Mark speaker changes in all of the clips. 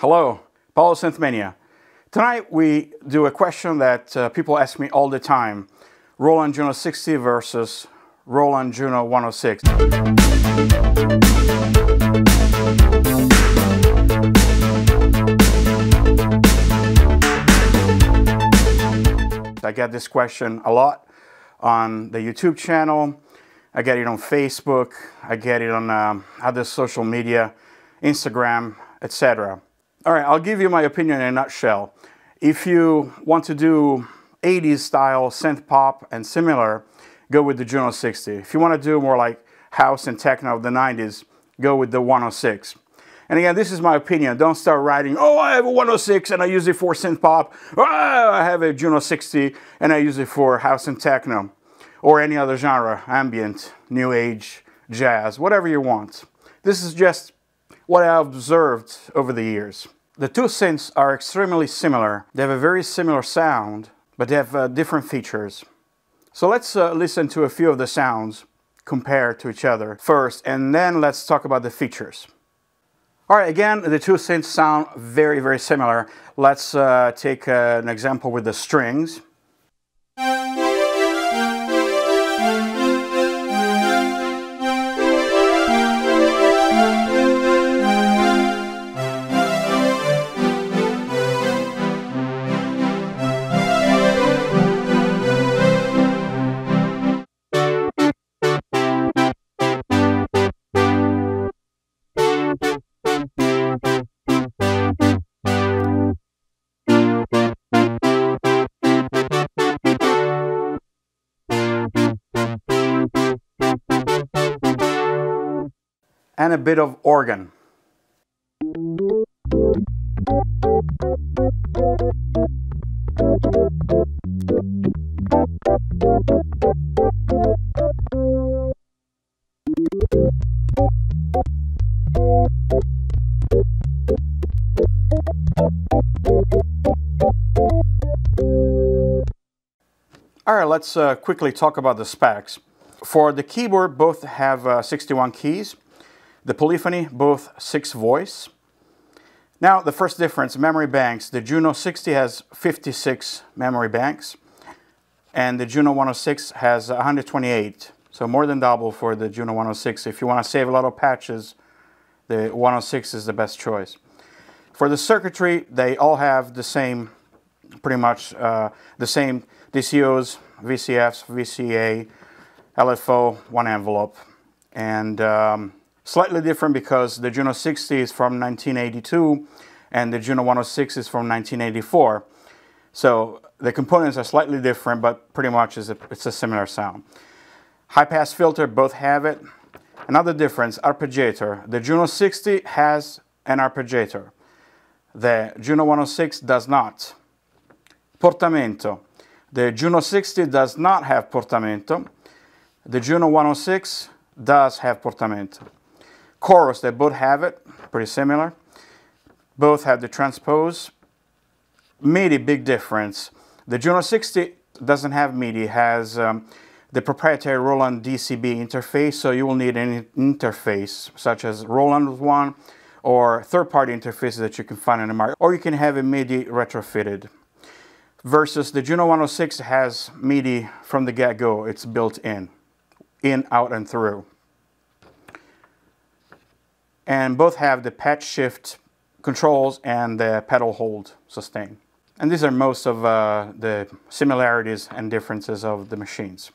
Speaker 1: Hello, Paolo Synthmania. Tonight we do a question that uh, people ask me all the time. Roland Juno 60 versus Roland Juno 106. I get this question a lot on the YouTube channel. I get it on Facebook. I get it on um, other social media, Instagram, etc. All right, I'll give you my opinion in a nutshell. If you want to do 80s style synth pop and similar, go with the Juno 60. If you want to do more like house and techno of the 90s, go with the 106. And again, this is my opinion. Don't start writing, oh, I have a 106 and I use it for synth pop. Oh, I have a Juno 60 and I use it for house and techno. Or any other genre, ambient, new age, jazz, whatever you want. This is just what I've observed over the years. The two synths are extremely similar. They have a very similar sound, but they have uh, different features. So let's uh, listen to a few of the sounds compared to each other first, and then let's talk about the features. All right, again, the two synths sound very, very similar. Let's uh, take uh, an example with the strings. And a bit of organ. All right, let's uh, quickly talk about the specs. For the keyboard, both have uh, 61 keys. The Polyphony, both six voice. Now, the first difference, memory banks. The Juno 60 has 56 memory banks, and the Juno 106 has 128. So more than double for the Juno 106. If you want to save a lot of patches, the 106 is the best choice. For the circuitry, they all have the same, pretty much uh, the same DCOs, VCFs, VCA, LFO, one envelope. And um, Slightly different because the Juno 60 is from 1982 and the Juno 106 is from 1984. So the components are slightly different, but pretty much it's a, it's a similar sound. High pass filter, both have it. Another difference, arpeggiator. The Juno 60 has an arpeggiator. The Juno 106 does not. Portamento. The Juno 60 does not have portamento. The Juno 106 does have portamento. Chorus, they both have it, pretty similar. Both have the transpose. MIDI, big difference. The Juno 60 doesn't have MIDI, has um, the proprietary Roland DCB interface, so you will need an interface such as Roland one or third-party interfaces that you can find in the market, or you can have a MIDI retrofitted. Versus the Juno 106 has MIDI from the get-go, it's built in, in, out, and through and both have the patch shift controls and the pedal hold sustain. And these are most of uh, the similarities and differences of the machines.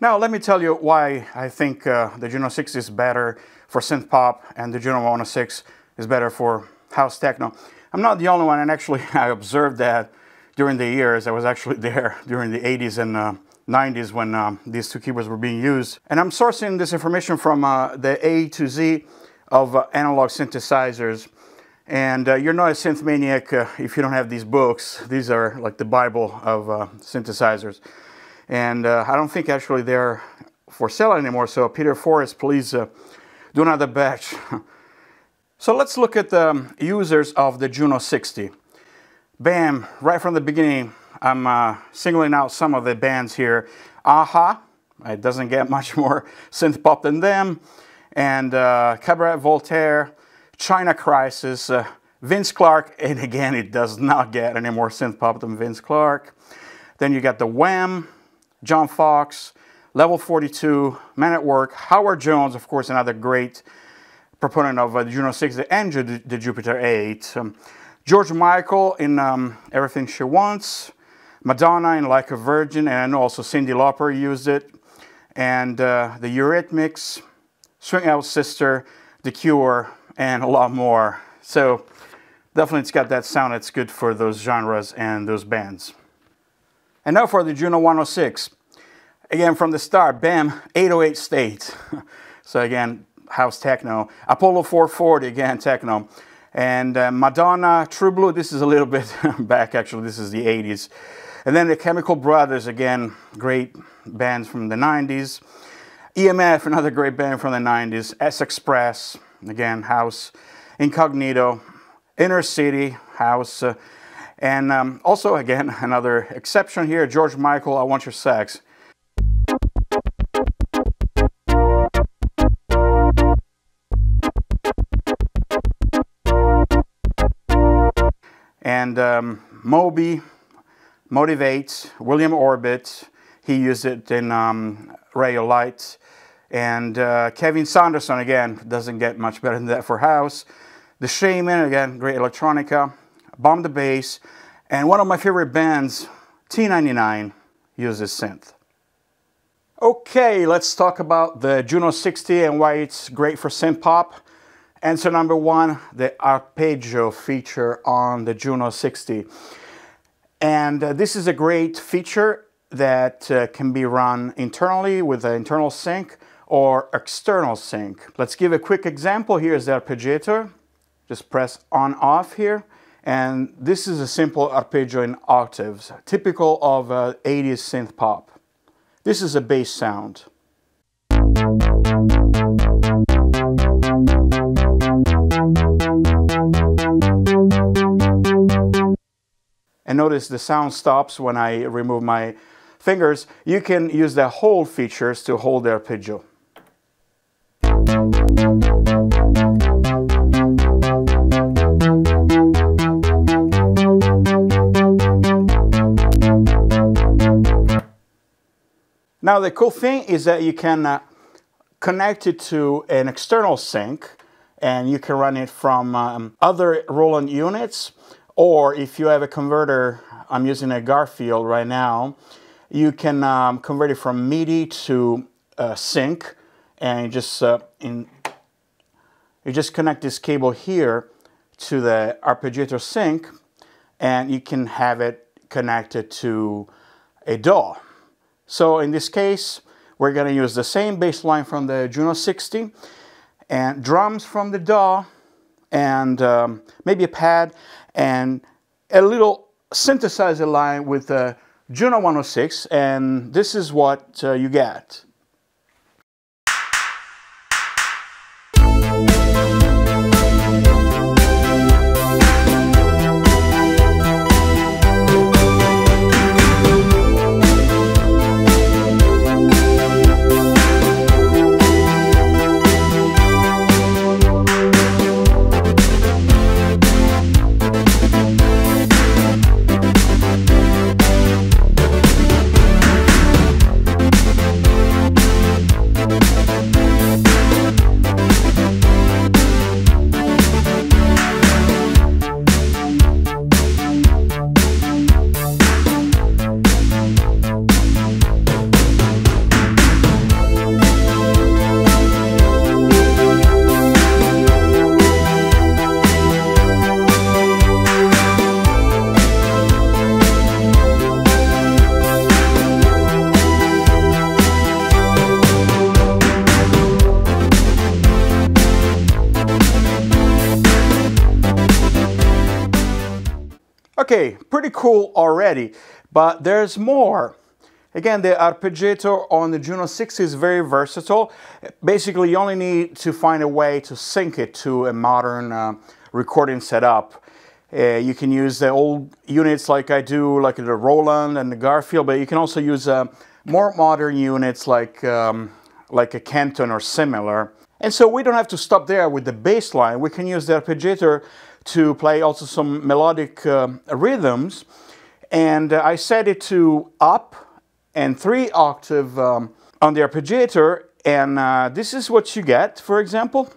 Speaker 1: Now let me tell you why I think uh, the Juno 6 is better for synth pop and the Juno 106 is better for house techno. I'm not the only one and actually I observed that during the years. I was actually there during the 80s and uh, 90s when um, these two keyboards were being used. And I'm sourcing this information from uh, the A to Z of uh, analog synthesizers. And uh, you're not a synth maniac uh, if you don't have these books. These are like the Bible of uh, synthesizers. And uh, I don't think actually they're for sale anymore. So Peter Forrest, please uh, do another batch. so let's look at the um, users of the Juno 60. Bam, right from the beginning, I'm singling out some of the bands here. a-ha, it doesn't get much more synth pop than them and uh, Cabaret Voltaire, China Crisis, uh, Vince Clarke, and again, it does not get any more synth pop than Vince Clarke. Then you got the Wham, John Foxx, Level 42, Man at Work, Howard Jones, of course, another great proponent of uh, the Juno 60 and the Jupiter 8. Um, George Michael in um, Everything She Wants, Madonna in Like a Virgin, and also Cyndi Lauper used it, and uh, the Eurythmics, Swing Out Sister, The Cure, and a lot more. So definitely it's got that sound that's good for those genres and those bands. And now for the Juno 106. Again, from the start, BAM, 808 state. so again, house techno. Apollo 440, again, techno. And uh, Madonna, True Blue, this is a little bit back actually, this is the 80s. And then the Chemical Brothers, again, great bands from the 90s. EMF, another great band from the 90s. S Express, again, house. Incognito, Inner City, house. Uh, and um, also, again, another exception here, George Michael, I Want Your Sex. And um, Moby, Motivate, William Orbit, he used it in um, Ray of Light. And uh, Kevin Saunderson, again, doesn't get much better than that for house. The Shamen, again, great electronica. Bomb the Bass. And one of my favorite bands, T99, uses synth. Okay, let's talk about the Juno 60 and why it's great for synth pop. Answer number one, the arpeggio feature on the Juno 60. And uh, this is a great feature that uh, can be run internally with an internal sync or external sync. Let's give a quick example. Here's the arpeggiator. Just press on off here. And this is a simple arpeggio in octaves, typical of uh, 80s synth pop. This is a bass sound. And notice the sound stops when I remove my fingers. You can use the hold features to hold the arpeggio. Now the cool thing is that you can uh, connect it to an external sync and you can run it from um, other Roland units or if you have a converter, I'm using a Garfield right now, you can um, convert it from MIDI to uh, sync and you just uh, in you just connect this cable here to the arpeggiator sync and you can have it connected to a DAW. So in this case, we're going to use the same bass line from the Juno 60 and drums from the DAW and um, maybe a pad and a little synthesizer line with the Juno 106 and this is what uh, you get. Cool already, but there's more. Again, the arpeggiator on the Juno 6 is very versatile. Basically, you only need to find a way to sync it to a modern uh, recording setup. Uh, you can use the old units like I do, like the Roland and the Garfield, but you can also use uh, more modern units like, um, like a Kenton or similar. And so we don't have to stop there with the bass line. We can use the arpeggiator to play also some melodic uh, rhythms. And uh, I set it to up and three octave um, on the arpeggiator. And uh, this is what you get, for example.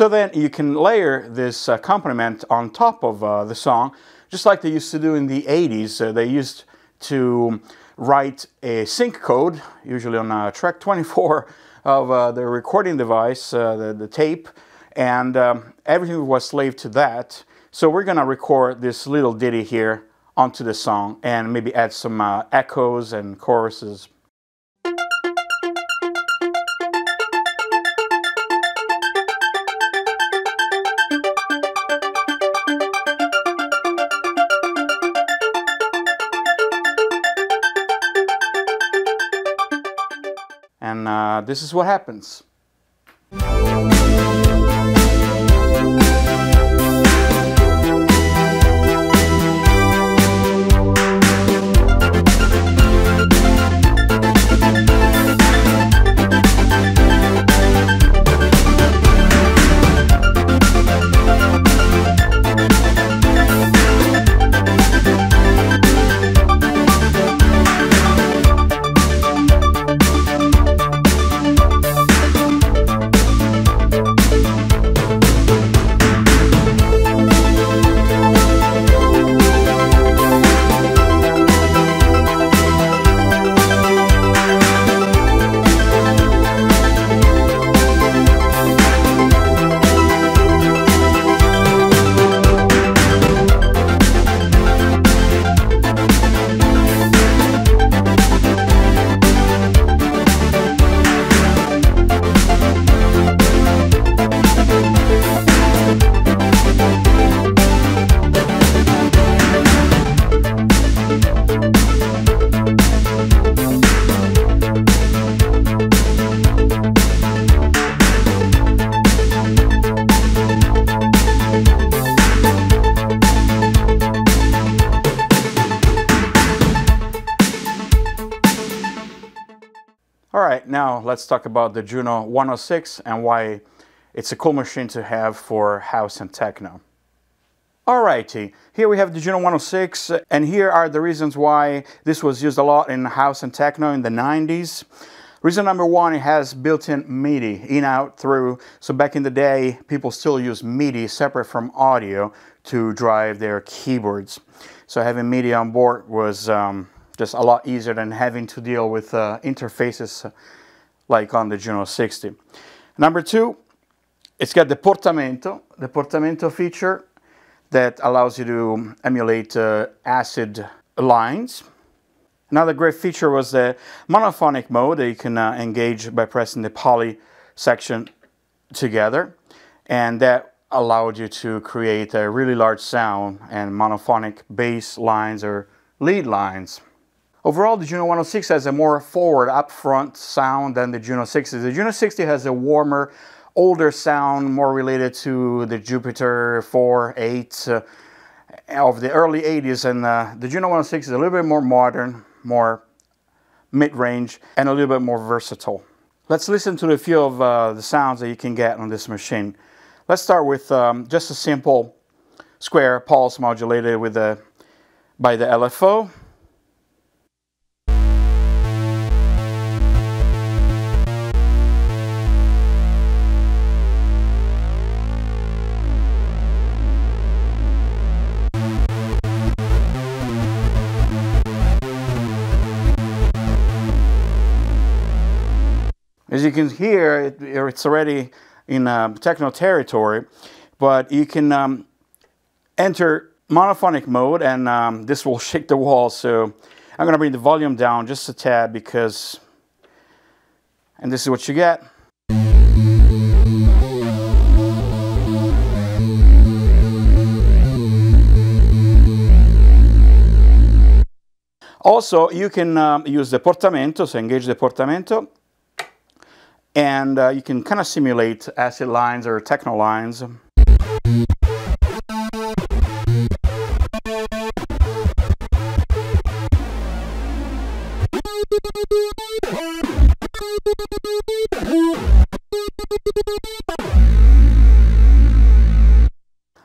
Speaker 1: So then you can layer this uh, accompaniment on top of uh, the song, just like they used to do in the 80s. Uh, they used to write a sync code, usually on uh, track 24 of uh, the recording device, uh, the, the, tape, and um, everything was slave to that. So we're gonna record this little ditty here onto the song and maybe add some echoes and choruses. And uh, this is what happens. All right, now let's talk about the Juno 106 and why it's a cool machine to have for house and techno. Alrighty, here we have the Juno 106 and here are the reasons why this was used a lot in house and techno in the 90s. Reason number one, it has built-in MIDI, in, out, through. So back in the day, people still use MIDI separate from audio to drive their keyboards. So having MIDI on board was um, just a lot easier than having to deal with uh, interfaces like on the Juno 60. Number two, it's got the portamento, the portamento feature that allows you to emulate uh, acid lines. Another great feature was the monophonic mode that you can uh, engage by pressing the poly section together. And that allowed you to create a really large sound and monophonic bass lines or lead lines. Overall, the Juno 106 has a more forward, upfront sound than the Juno 60. The Juno 60 has a warmer, older sound, more related to the Jupiter 4, 8 uh, of the early 80s. And uh, the Juno 106 is a little bit more modern, more mid-range, and a little bit more versatile. Let's listen to a few of uh, the sounds that you can get on this machine. Let's start with um, just a simple square pulse modulated with the, by the LFO. As you can hear, it, it's already in uh, techno territory, but you can um, enter monophonic mode and um, this will shake the walls. So I'm going to bring the volume down just a tad because, and this is what you get. Also, you can um, use the portamento, so engage the portamento, and uh, you can kind of simulate acid lines or techno lines.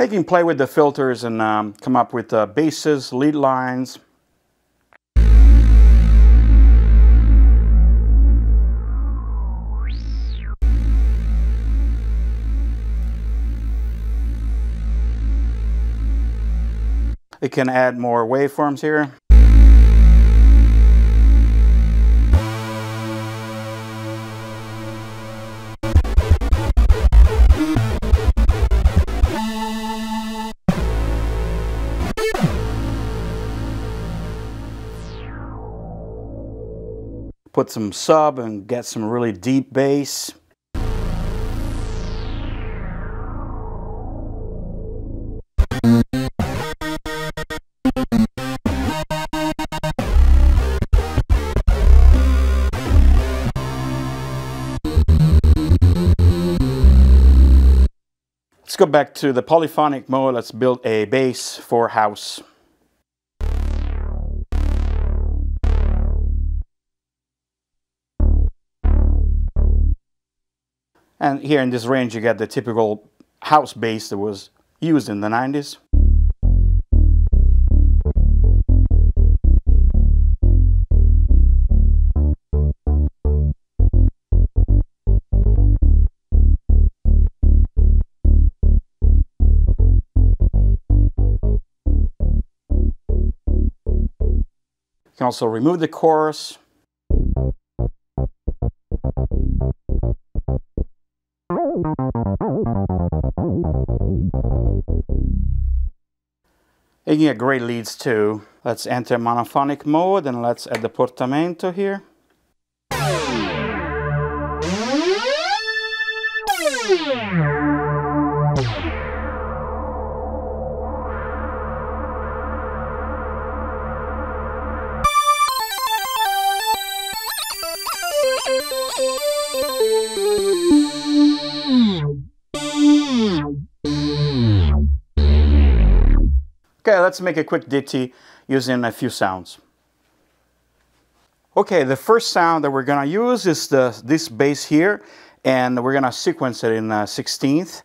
Speaker 1: You can play with the filters and um, come up with uh, basses, lead lines. You can add more waveforms here. put some sub and get some really deep bass. Go back to the polyphonic mode. Let's build a bass for house. And here in this range you get the typical house bass that was used in the 90s. You can also remove the chorus You can get great leads too. Let's enter monophonic mode and let's add the portamento here. Let's make a quick ditty using a few sounds. Okay, the first sound that we're gonna use is the, this bass here, and we're gonna sequence it in uh, 16th.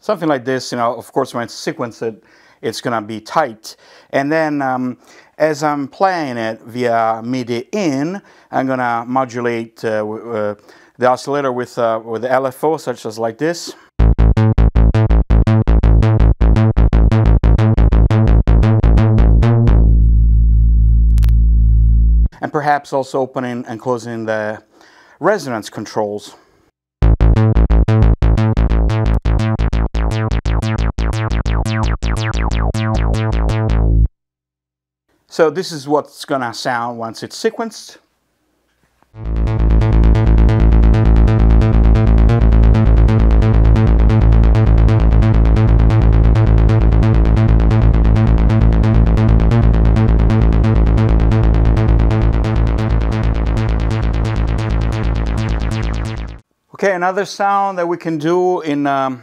Speaker 1: Something like this, you know, of course when it's sequenced, it, it's gonna be tight. And then um, as I'm playing it via MIDI in, I'm gonna modulate uh, uh, the oscillator with, uh, with the LFO, such as like this. And perhaps also opening and closing the resonance controls. So this is what's gonna sound once it's sequenced. Another sound that we can do in um,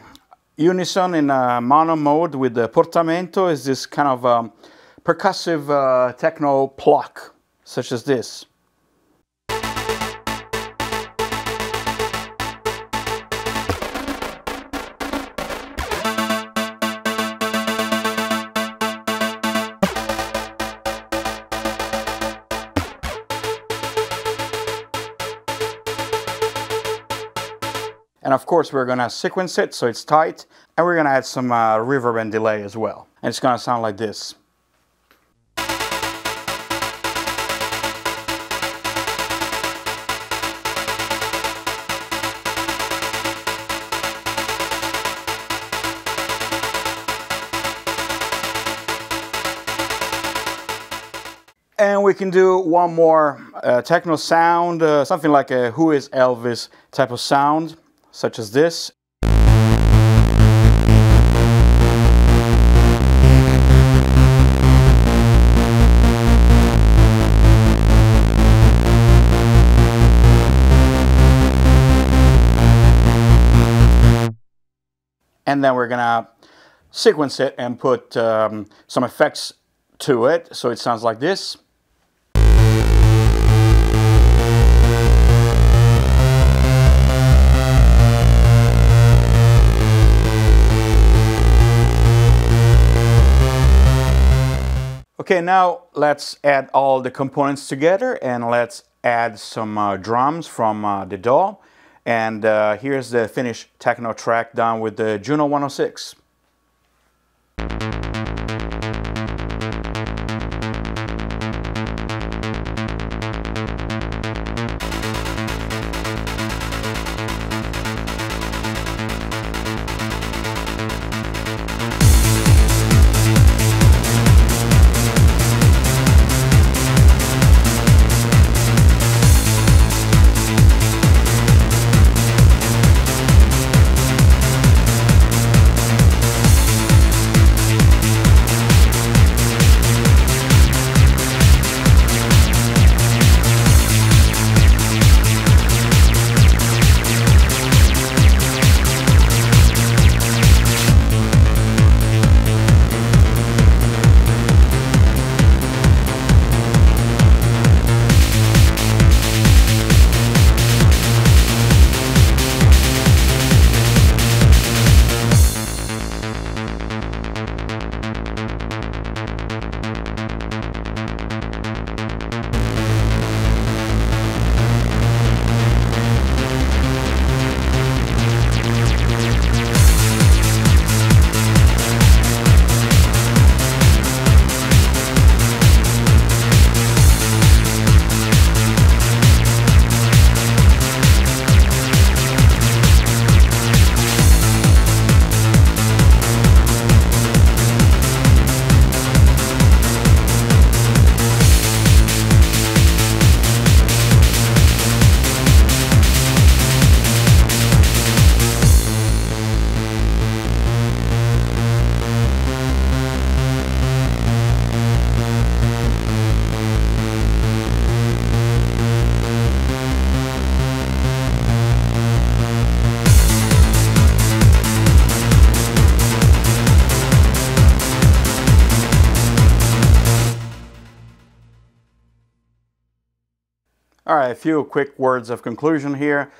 Speaker 1: unison in uh, mono mode with the portamento is this kind of um, percussive uh, techno pluck, such as this. And of course, we're gonna sequence it so it's tight, and we're gonna add some uh, reverb and delay as well. And it's gonna sound like this. And we can do one more uh, techno sound, uh, something like a Who is Elvis type of sound such as this. And then we're gonna sequence it and put um, some effects to it so it sounds like this. Okay, now let's add all the components together and let's add some uh, drums from uh, the DAW. And uh, here's the finished techno track done with the Juno 106. A few quick words of conclusion here.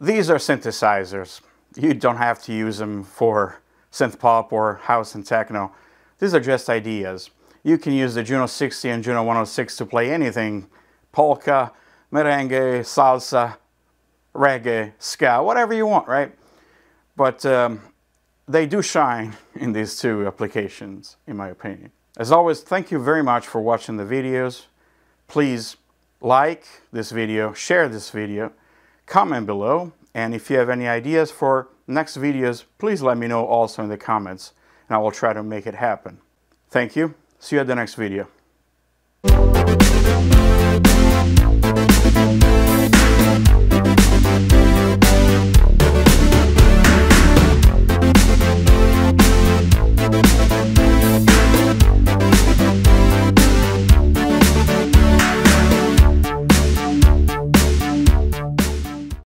Speaker 1: These are synthesizers. You don't have to use them for synth pop or house and techno. These are just ideas. You can use the Juno 60 and Juno 106 to play anything, polka, merengue, salsa, reggae, ska, whatever you want, right? But um, they do shine in these two applications, in my opinion. As always, thank you very much for watching the videos. Please like this video, share this video, comment below, and if you have any ideas for next videos, please let me know also in the comments, and I will try to make it happen. Thank you. See you at the next video.